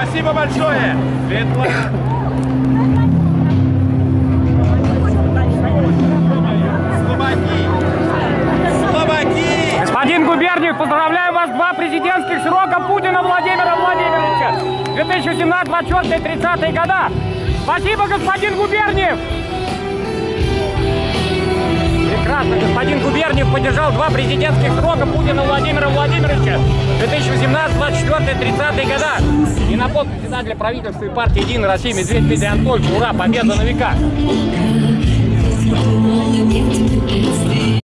Спасибо большое. Светлана. Господин Губерниев, поздравляю вас! Два президентских срока Путина Владимира Владимировича 2017-24-30 года! Спасибо, господин Губерниев! Прекрасно, господин Губерниев поддержал два президентских срока Путина Владимира Владимировича 2017-24-30 года. Пост председателя правительства и партии «Единая Россия» Медведь Дмитрий Анатольевич. Ура, победа на века!